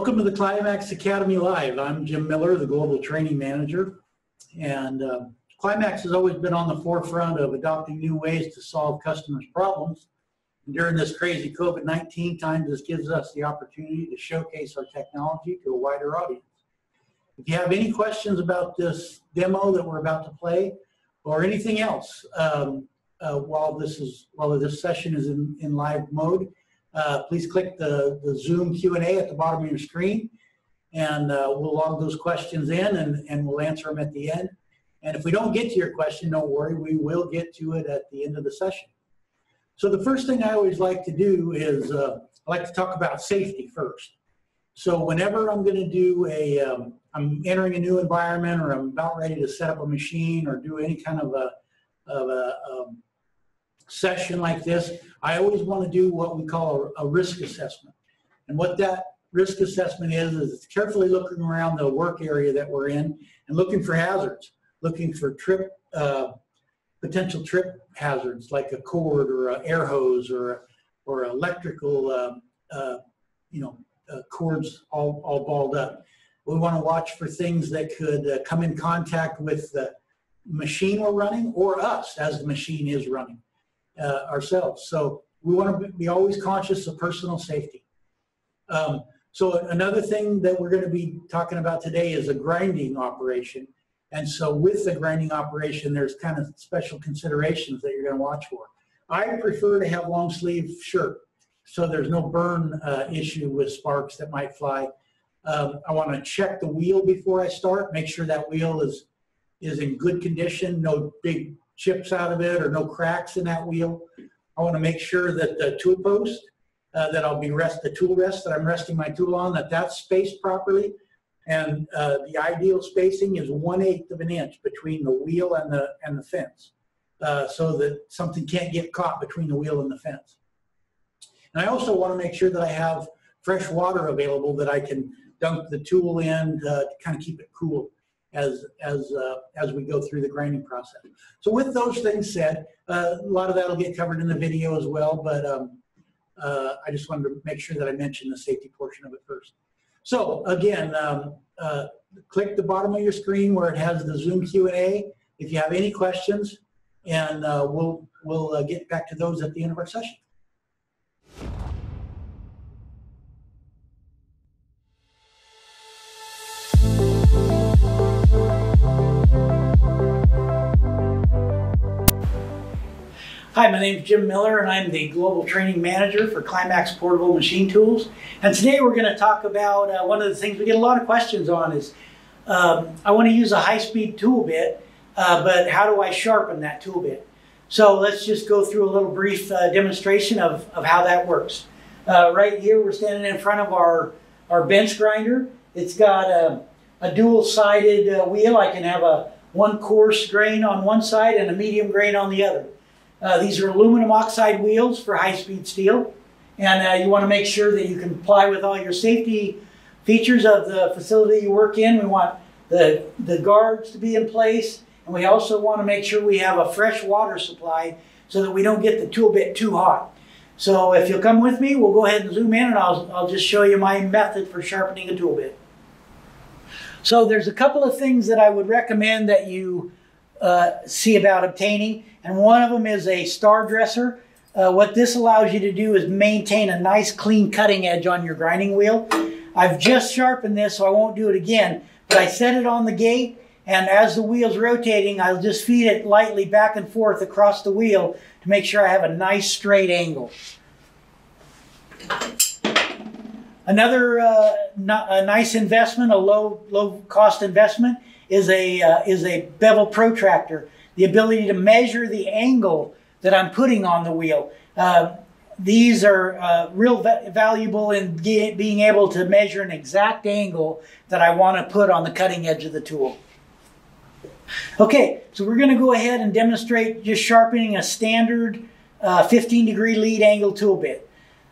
Welcome to the Climax Academy Live. I'm Jim Miller, the Global Training Manager. And uh, Climax has always been on the forefront of adopting new ways to solve customers' problems. And during this crazy COVID-19 time, this gives us the opportunity to showcase our technology to a wider audience. If you have any questions about this demo that we're about to play, or anything else um, uh, while this is while this session is in, in live mode, uh, please click the, the Zoom Q&A at the bottom of your screen and uh, we'll log those questions in and, and we'll answer them at the end. And if we don't get to your question, don't worry, we will get to it at the end of the session. So the first thing I always like to do is uh, I like to talk about safety first. So whenever I'm going to do a, um, I'm entering a new environment or I'm about ready to set up a machine or do any kind of a, of a um, session like this, I always want to do what we call a, a risk assessment. And what that risk assessment is, is carefully looking around the work area that we're in and looking for hazards, looking for trip, uh, potential trip hazards like a cord or an air hose or, or electrical, uh, uh, you know, uh, cords all, all balled up. We want to watch for things that could uh, come in contact with the machine we're running or us as the machine is running uh, ourselves. So we want to be always conscious of personal safety. Um, so another thing that we're going to be talking about today is a grinding operation. And so with the grinding operation, there's kind of special considerations that you're going to watch for. I prefer to have long sleeve shirt so there's no burn uh, issue with sparks that might fly. Um, I want to check the wheel before I start, make sure that wheel is is in good condition, no big chips out of it or no cracks in that wheel. I want to make sure that the tool post uh, that I'll be rest the tool rest that I'm resting my tool on that that's spaced properly, and uh, the ideal spacing is one eighth of an inch between the wheel and the and the fence, uh, so that something can't get caught between the wheel and the fence. And I also want to make sure that I have fresh water available that I can dunk the tool in to kind of keep it cool as as uh, as we go through the grinding process. So with those things said, uh, a lot of that will get covered in the video as well, but um, uh, I just wanted to make sure that I mentioned the safety portion of it first. So again, um, uh, click the bottom of your screen where it has the Zoom Q&A if you have any questions, and uh, we'll we'll uh, get back to those at the end of our session. Hi, my name is Jim Miller, and I'm the Global Training Manager for Climax Portable Machine Tools. And today we're going to talk about uh, one of the things we get a lot of questions on is um, I want to use a high-speed tool bit, uh, but how do I sharpen that tool bit? So let's just go through a little brief uh, demonstration of, of how that works. Uh, right here, we're standing in front of our, our bench grinder. It's got a, a dual-sided uh, wheel. I can have a one coarse grain on one side and a medium grain on the other. Uh, these are aluminum oxide wheels for high-speed steel. And uh, you want to make sure that you comply with all your safety features of the facility you work in. We want the, the guards to be in place. And we also want to make sure we have a fresh water supply so that we don't get the tool bit too hot. So if you'll come with me, we'll go ahead and zoom in and I'll, I'll just show you my method for sharpening a tool bit. So there's a couple of things that I would recommend that you uh, see about obtaining, and one of them is a star dresser. Uh, what this allows you to do is maintain a nice clean cutting edge on your grinding wheel. I've just sharpened this so I won't do it again, but I set it on the gate and as the wheel's rotating, I'll just feed it lightly back and forth across the wheel to make sure I have a nice straight angle. Another uh, a nice investment, a low low cost investment, is a, uh, is a bevel protractor, the ability to measure the angle that I'm putting on the wheel. Uh, these are uh, real va valuable in being able to measure an exact angle that I want to put on the cutting edge of the tool. Okay, so we're going to go ahead and demonstrate just sharpening a standard uh, 15 degree lead angle tool bit.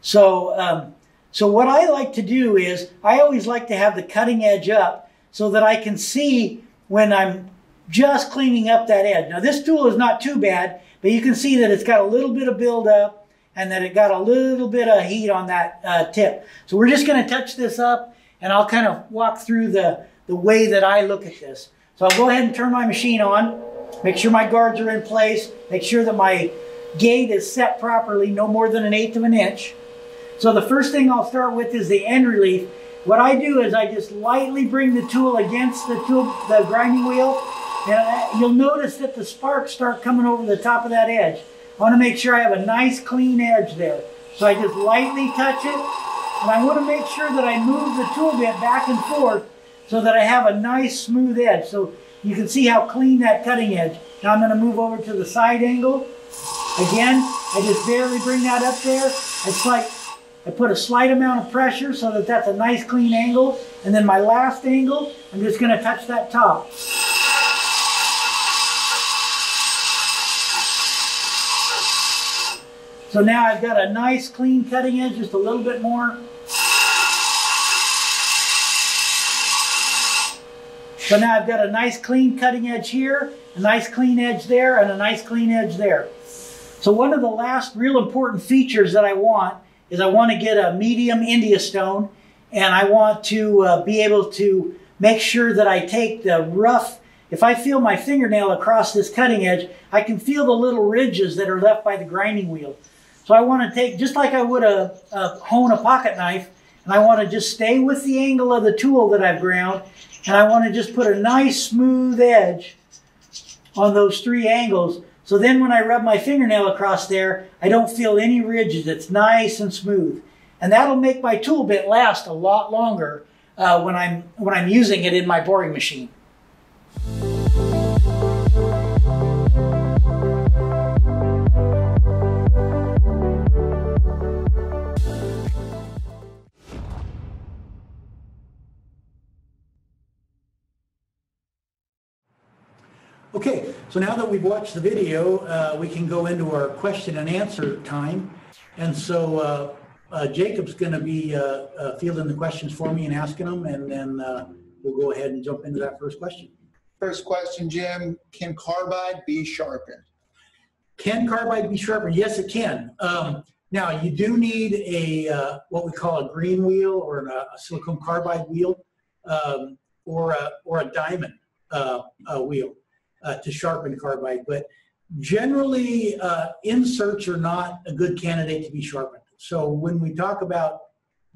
So, um, so what I like to do is I always like to have the cutting edge up so that I can see when I'm just cleaning up that edge. Now this tool is not too bad, but you can see that it's got a little bit of buildup and that it got a little bit of heat on that uh, tip. So we're just going to touch this up and I'll kind of walk through the, the way that I look at this. So I'll go ahead and turn my machine on, make sure my guards are in place, make sure that my gate is set properly, no more than an eighth of an inch. So the first thing I'll start with is the end relief. What I do is I just lightly bring the tool against the tool, the grinding wheel, and uh, you'll notice that the sparks start coming over the top of that edge. I want to make sure I have a nice clean edge there. So I just lightly touch it, and I want to make sure that I move the tool bit back and forth so that I have a nice smooth edge. So you can see how clean that cutting edge. Now I'm going to move over to the side angle. Again, I just barely bring that up there. It's like I put a slight amount of pressure so that that's a nice clean angle. And then my last angle, I'm just going to touch that top. So now I've got a nice clean cutting edge, just a little bit more. So now I've got a nice clean cutting edge here, a nice clean edge there, and a nice clean edge there. So one of the last real important features that I want is I want to get a medium India stone and I want to uh, be able to make sure that I take the rough, if I feel my fingernail across this cutting edge, I can feel the little ridges that are left by the grinding wheel. So I want to take, just like I would a, a hone a pocket knife, and I want to just stay with the angle of the tool that I've ground, and I want to just put a nice smooth edge on those three angles so then when I rub my fingernail across there, I don't feel any ridges. It's nice and smooth. And that'll make my tool bit last a lot longer uh, when, I'm, when I'm using it in my boring machine. Okay, so now that we've watched the video, uh, we can go into our question and answer time. And so uh, uh, Jacob's going to be uh, uh, fielding the questions for me and asking them, and then uh, we'll go ahead and jump into that first question. First question, Jim, can carbide be sharpened? Can carbide be sharpened? Yes, it can. Um, now, you do need a what we call a green wheel or a, a silicon carbide wheel um, or, a, or a diamond wheel uh, to sharpen carbide. But generally, uh, inserts are not a good candidate to be sharpened. So when we talk about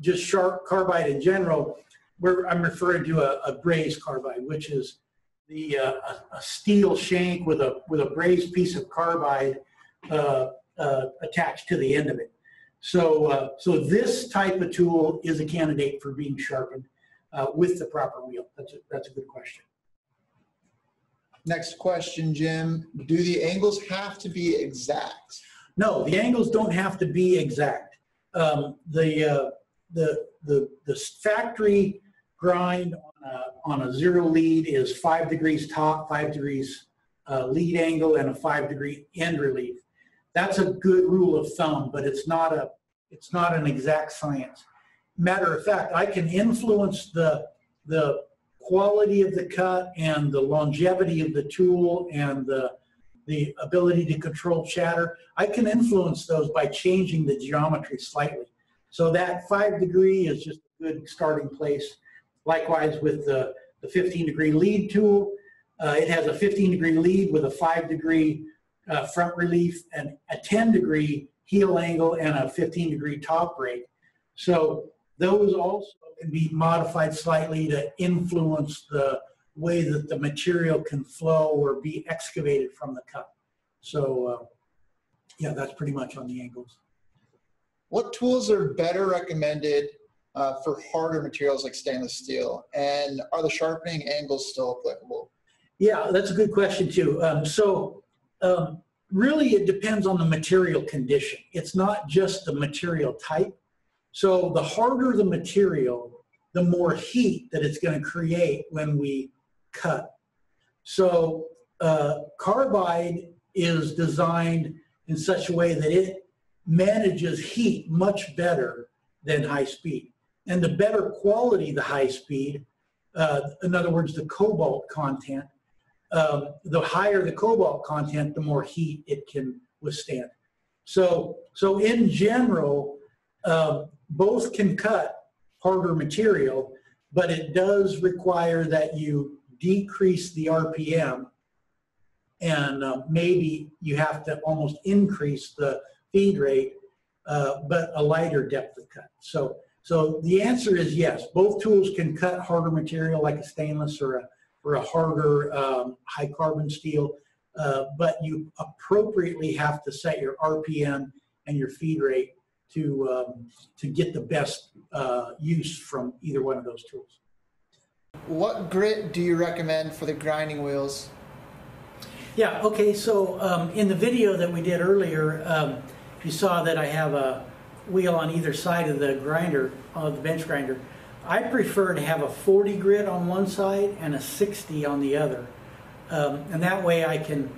just sharp carbide in general, I'm referring to a, a brazed carbide, which is the uh, a, a, steel shank with a with a brazed piece of carbide uh, uh, attached to the end of it. So uh, so this type of tool is a candidate for being sharpened with the proper wheel. That's a, that's a good question. Next question, Jim. Do the angles have to be exact? No, the angles don't have to be exact. Um, the, uh, the, the, the factory grind on a, on a zero lead is five degrees top, five degrees uh, lead angle, and a five degree end relief. That's a good rule of thumb, but it's not a it's not an exact science. Matter of fact, I can influence the the quality of the cut and the longevity of the tool and the, the ability to control chatter, I can influence those by changing the geometry slightly. So that five degree is just a good starting place. Likewise with the, the 15 degree lead tool, uh, it has a 15 degree lead with a five degree uh, front relief and a 10 degree heel angle and a 15 degree top rake. So those also be modified slightly to influence the way that the material can flow or be excavated from the cup. So uh, yeah, that's pretty much on the angles. What tools are better recommended uh, for harder materials like stainless steel? And are the sharpening angles still applicable? Yeah, that's a good question too. Um, so um, really it depends on the material condition. It's not just the material type. So the harder the material, the more heat that it's going to create when we cut. So uh, carbide is designed in such a way that it manages heat much better than high speed. And the better quality the high speed, uh, in other words, the cobalt content, um, the higher the cobalt content, the more heat it can withstand. So, so in general, uh, both can cut harder material, but it does require that you decrease the RPM. And uh, maybe you have to almost increase the feed rate, uh, but a lighter depth of cut. So, so the answer is yes. Both tools can cut harder material like a stainless or a, or a harder um, high carbon steel, uh, but you appropriately have to set your RPM and your feed rate to um, to get the best uh, use from either one of those tools. What grit do you recommend for the grinding wheels? Yeah, okay, so um, in the video that we did earlier, um, you saw that I have a wheel on either side of the grinder, of the bench grinder. I prefer to have a 40 grit on one side and a 60 on the other. Um, and that way I can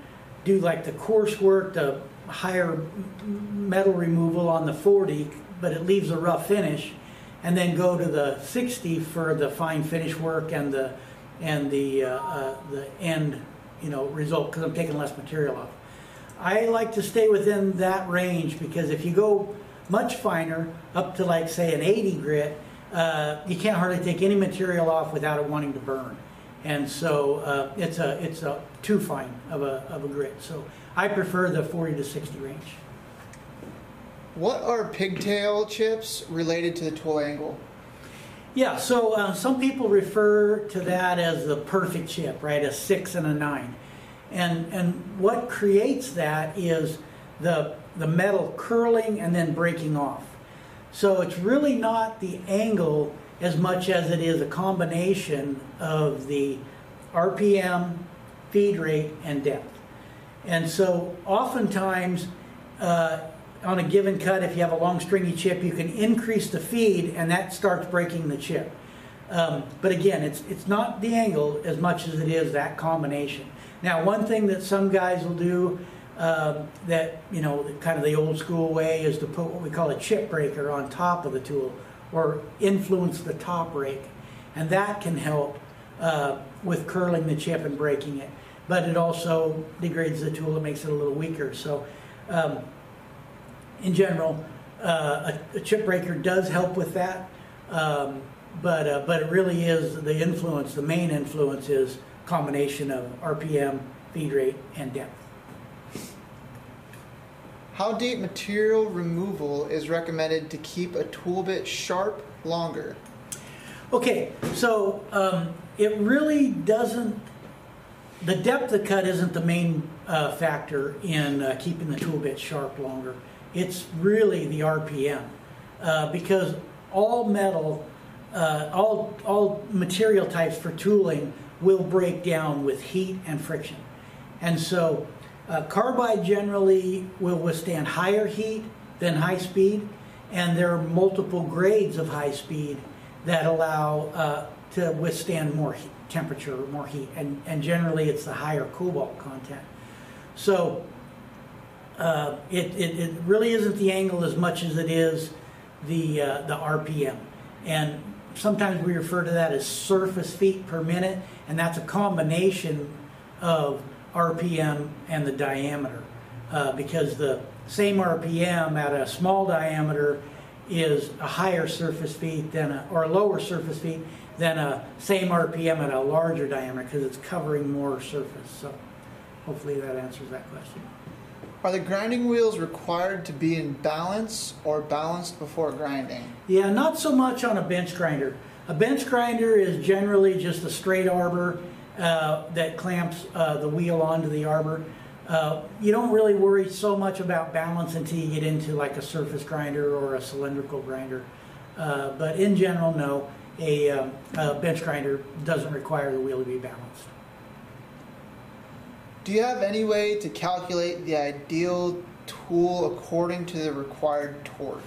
do like the coarse work, the higher metal removal on the 40, but it leaves a rough finish, and then go to the 60 for the fine finish work and the and the uh, uh, the end you know result because I'm taking less material off. I like to stay within that range because if you go much finer, up to like say an 80 grit, uh, you can't hardly take any material off without it wanting to burn. And so uh, it's a it's a too fine of a, of a grit. So I prefer the 40 to 60 range. What are pigtail chips related to the tool angle? Yeah, so uh, some people refer to that as the perfect chip, right? A six and a nine. And, and what creates that is the, the metal curling and then breaking off. So it's really not the angle as much as it is a combination of the RPM, feed rate, and depth. And so oftentimes, uh, on a given cut, if you have a long stringy chip, you can increase the feed and that starts breaking the chip. Um, but again, it's, it's not the angle as much as it is that combination. Now, one thing that some guys will do um, that, you know, kind of the old school way is to put what we call a chip breaker on top of the tool or influence the top rake. And that can help uh, with curling the chip and breaking it. But it also degrades the tool, it makes it a little weaker. So, um, in general, uh, a, a, chip breaker does help with that. Um, but, uh, but it really is the influence, the main influence is combination of RPM, feed rate, and depth. How deep material removal is recommended to keep a tool bit sharp longer? Okay, so um, it really doesn't, the depth of cut isn't the main uh, factor in uh, keeping the tool bit sharp longer. It's really the RPM uh, because all metal, uh, all, all material types for tooling will break down with heat and friction. And so uh, carbide generally will withstand higher heat than high speed, and there are multiple grades of high speed that allow uh, to withstand more heat, temperature, or more heat, and, and generally it's the higher cobalt content. So uh, it, it, it, really isn't the angle as much as it is the, uh, the RPM. And sometimes we refer to that as surface feet per minute, and that's a combination of RPM and the diameter. Uh, because the same RPM at a small diameter is a higher surface feet than a, or a lower surface feet than a same RPM at a larger diameter because it's covering more surface. So hopefully that answers that question. Are the grinding wheels required to be in balance or balanced before grinding? Yeah, not so much on a bench grinder. A bench grinder is generally just a straight arbor uh, that clamps uh, the wheel onto the arbor. Uh, you don't really worry so much about balance until you get into like a surface grinder or a cylindrical grinder. Uh, but in general, no, a, um, a bench grinder doesn't require the wheel to be balanced. Do you have any way to calculate the ideal tool according to the required torque?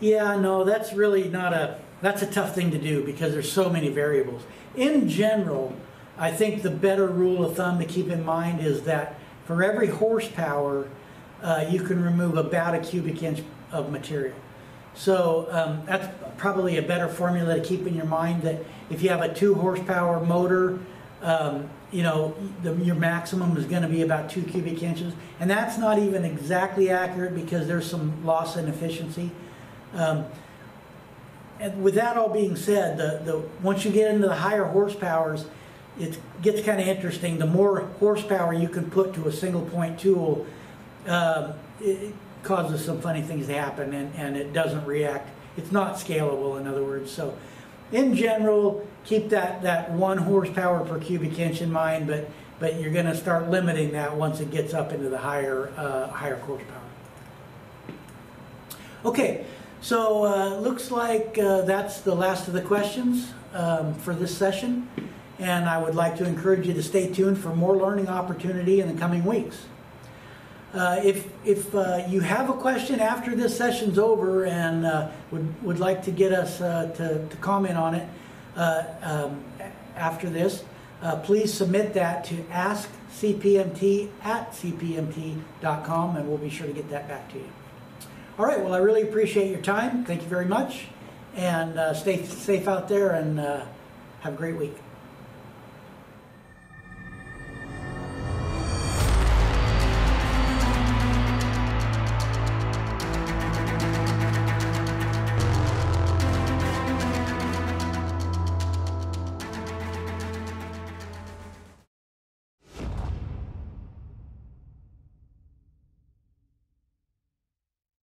Yeah, no, that's really not a, that's a tough thing to do because there's so many variables. In general, I think the better rule of thumb to keep in mind is that for every horsepower, uh, you can remove about a cubic inch of material. So um, that's probably a better formula to keep in your mind that if you have a two horsepower motor, um, you know, the, your maximum is going to be about two cubic inches. And that's not even exactly accurate because there's some loss in efficiency. Um, and with that all being said, the, the, once you get into the higher horsepowers, it gets kind of interesting. The more horsepower you can put to a single point tool, it it causes some funny things to happen and, and it doesn't react. It's not scalable, in other words. So, in general, keep that, that one horsepower per cubic inch in mind, but, but you're going to start limiting that once it gets up into the higher, uh, higher horsepower. Okay, so uh, looks like uh, that's the last of the questions um, for this session. And I would like to encourage you to stay tuned for more learning opportunity in the coming weeks. Uh, if if uh, you have a question after this session's over and uh, would, would like to get us uh, to, to comment on it uh, um, after this, uh, please submit that to askcpmt at cpmt.com and we'll be sure to get that back to you. All right, well, I really appreciate your time. Thank you very much. And stay safe out there and have a great week.